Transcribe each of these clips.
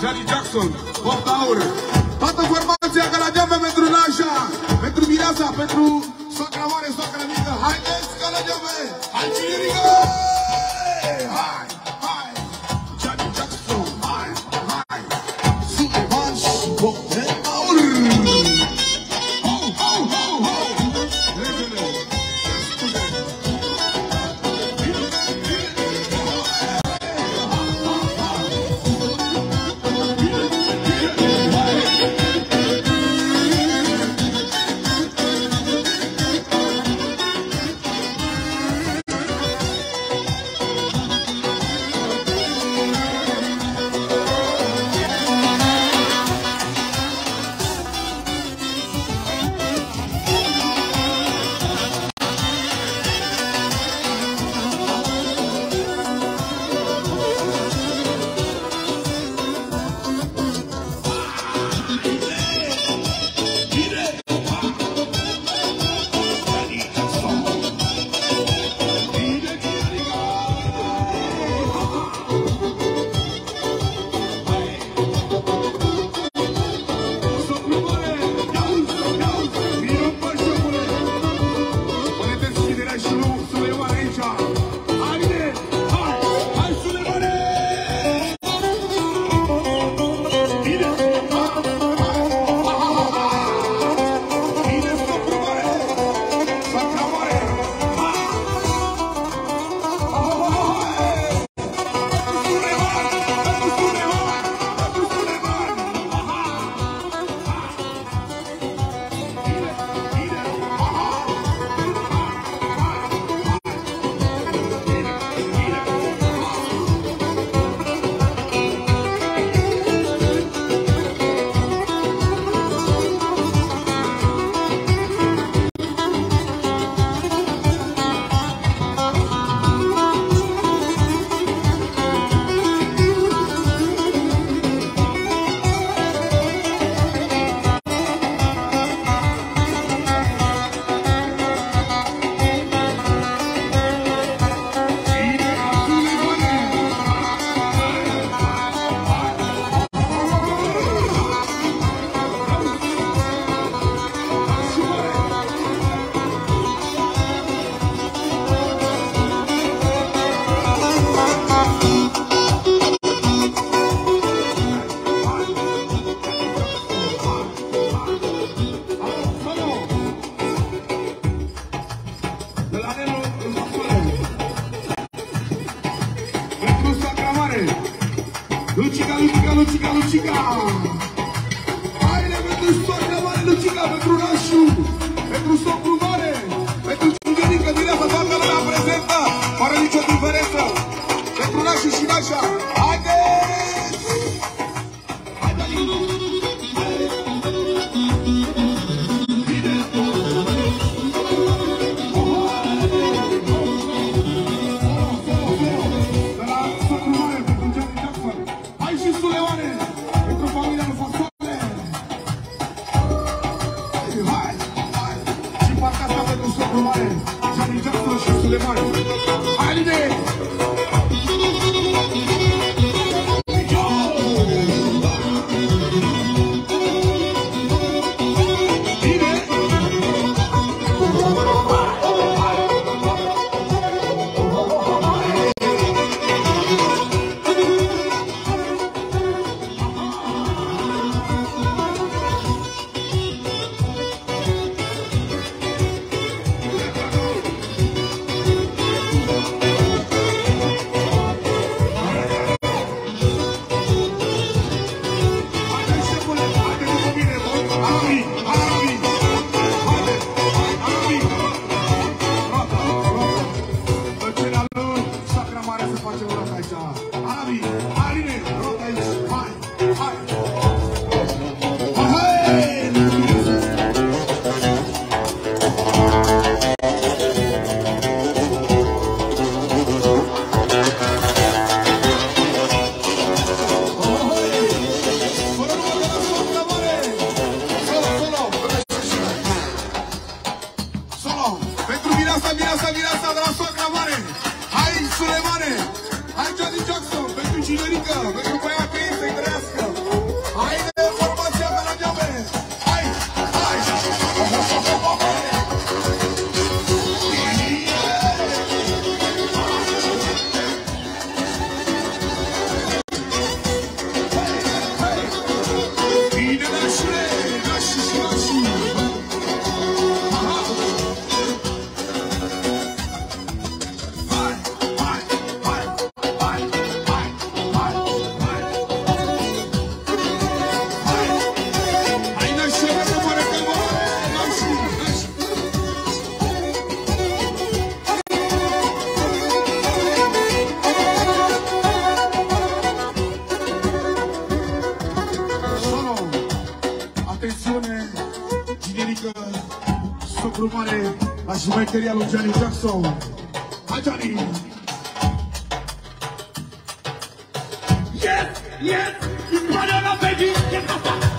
Johnny Jackson, Bob Taur. Toată formația Galadeamă pentru Nașa, pentru Mireasa, pentru socra mare, socra mică. Haideți, Galadeamă! Hai, Cinerică! Portugal. materiálu Johnny Jackson. A Johnny! Yes, yes, you better not baby, yes, papa.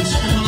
Christmas.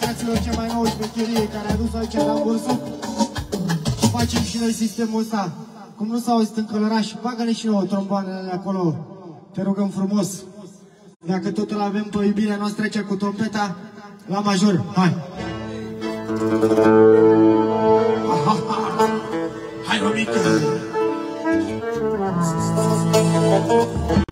Hai să auziți și voi, fraților, cea mai nouă șmecherie care a adus aici la bursul. Și facem și noi sistemul ăsta. Cum nu s-a auzit în călăraș, bagă-ne și nouă tromboanele acolo. Te rugăm frumos. Dacă totul avem pe iubirea noastră aici cu trompeta, la major. Hai! Hai, mămică! Hai,